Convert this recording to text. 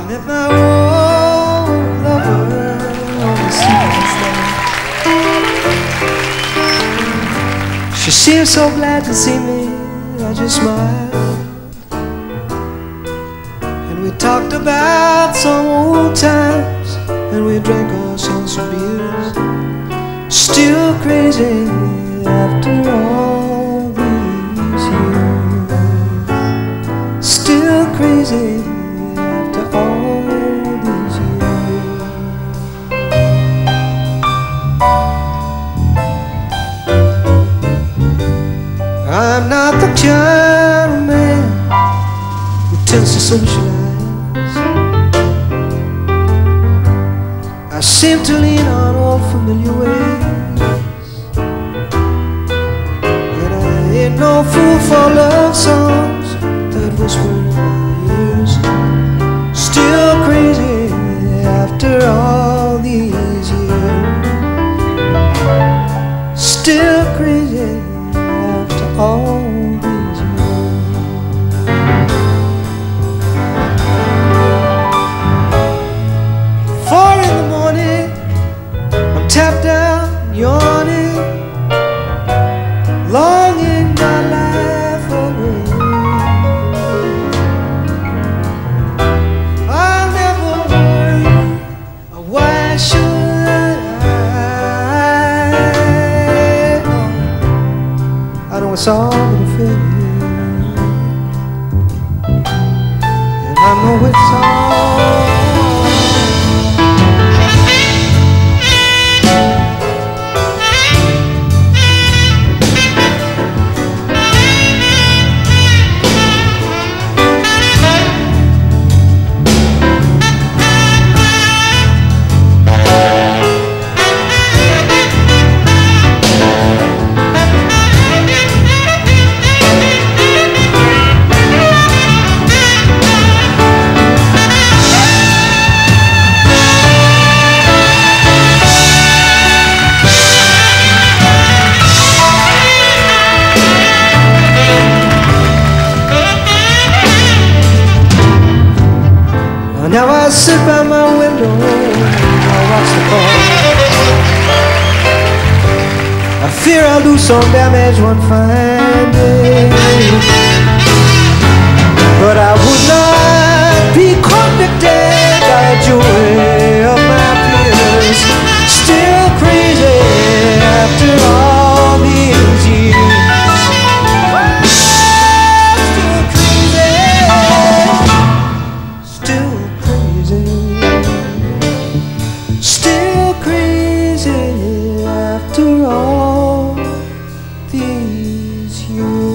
lover on the. She seemed so glad to see me, I just smiled. And we talked about some old times, and we drank ourselves some beers. Still crazy after all these years. Still crazy I'm not the kind of man who tends to socialize. I seem to lean on old familiar ways. And I ain't no fool for love songs that whisper in my ears. Still crazy after all these years. Still crazy all these. Four in the morning, I'm tapped out, yawning, All gonna fade, and I know it's all. Now I sit by my window and I watch the fall. I fear I'll do some damage one fine day. you.